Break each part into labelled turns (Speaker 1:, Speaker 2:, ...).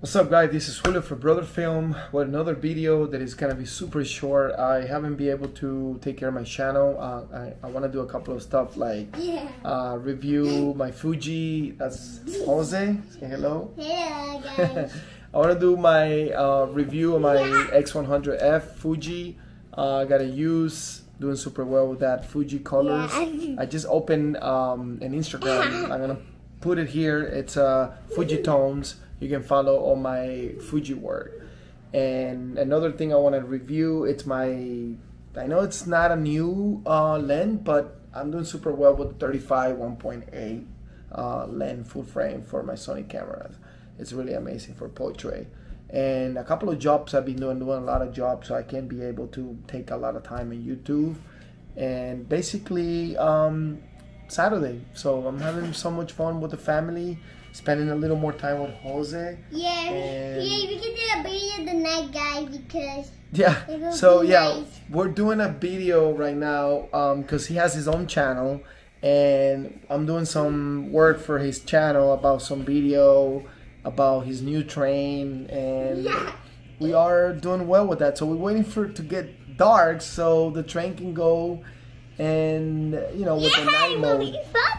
Speaker 1: What's up guys, this is Julio for Brother Film with another video that is gonna be super short. I haven't been able to take care of my channel. Uh, I, I wanna do a couple of stuff like
Speaker 2: Yeah.
Speaker 1: uh, review my Fuji, that's Jose, say hello.
Speaker 2: Hello, guys.
Speaker 1: I wanna do my uh, review of my X100F Fuji. Uh, I got a use, doing super well with that Fuji colors.
Speaker 2: Yeah.
Speaker 1: I just opened um, an Instagram. I'm gonna put it here. It's uh, Fuji Tones. You can follow all my Fuji work. And another thing I want to review. It's my. I know it's not a new uh, lens, but I'm doing super well with 35 1.8 uh, lens full frame for my Sony cameras. It's really amazing for portrait. And a couple of jobs I've been doing, doing a lot of jobs, so I can be able to take a lot of time in YouTube and basically um, Saturday. So I'm having so much fun with the family, spending a little more time with Jose.
Speaker 2: Yeah,
Speaker 1: And-
Speaker 2: yeah, we can do a video tonight, guys, because
Speaker 1: Yeah. So yeah,
Speaker 2: nice.
Speaker 1: we're doing a video right now um because he has his own channel, and I'm doing some work for his channel about some video about his new train, and we are doing well with that. So we're waiting for it to get dark so the train can go, and you know with the night mode.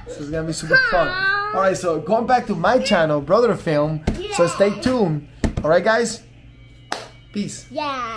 Speaker 1: So it's gonna be super fun. All right, so going back to my channel, Brother Film. So stay tuned. All right, guys. Peace.
Speaker 2: Yeah.